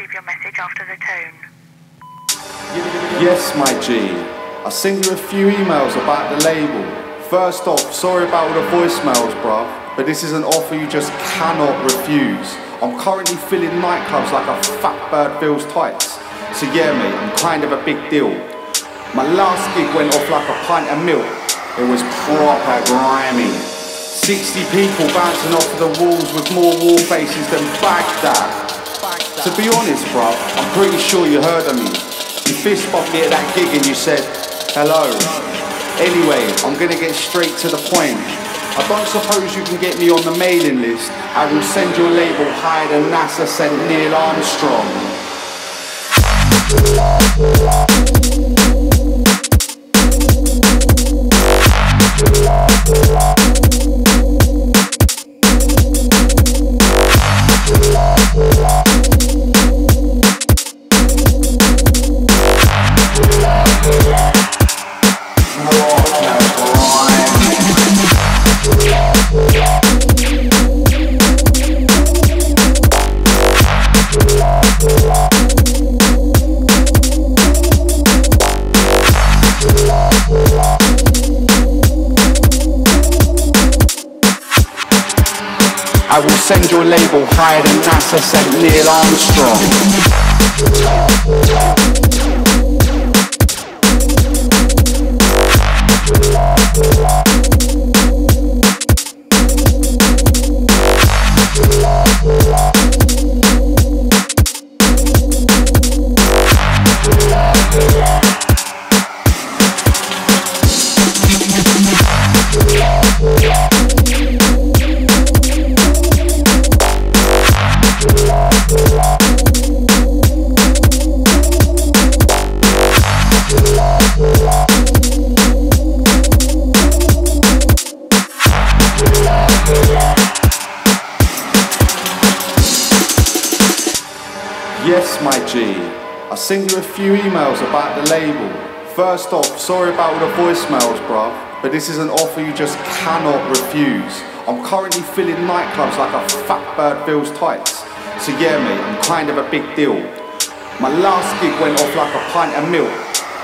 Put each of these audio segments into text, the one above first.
leave your message after the tone. Yes, my G. I sent you a few emails about the label. First off, sorry about all the voicemails, bruv, but this is an offer you just cannot refuse. I'm currently filling nightclubs like a fat bird fills tights. So yeah, mate, I'm kind of a big deal. My last gig went off like a pint of milk. It was proper grimy. 60 people bouncing off the walls with more wall faces than Baghdad. To be honest, bruv, I'm pretty sure you heard of me. You fist bumped me at that gig and you said, hello. Anyway, I'm gonna get straight to the point. I don't suppose you can get me on the mailing list. I will send your label higher than NASA sent Neil Armstrong. I will send your label higher than NASA sent Neil Armstrong. Yes, my G. I sent you a few emails about the label. First off, sorry about all the voicemails, bruv, but this is an offer you just cannot refuse. I'm currently filling nightclubs like a fat bird fills tights. So yeah, mate, I'm kind of a big deal. My last gig went off like a pint of milk.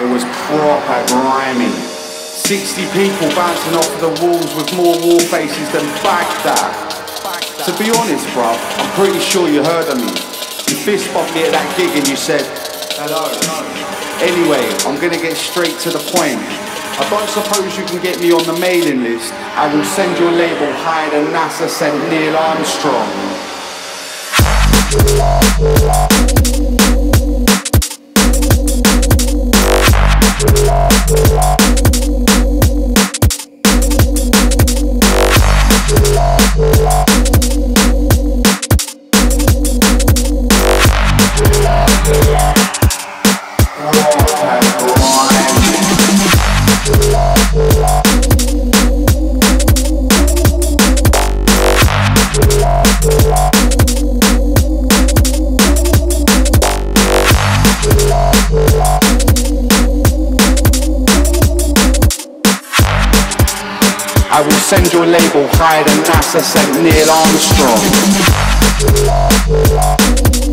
It was proper grimy. 60 people bouncing off the walls with more wall faces than Baghdad. To be honest, bruv, I'm pretty sure you heard of me. You fist bumped me at that gig and you said, hello. Anyway, I'm gonna get straight to the point. I don't suppose you can get me on the mailing list. I will send your label higher than NASA sent Neil Armstrong. I will send your label higher than NASA sent Neil Armstrong.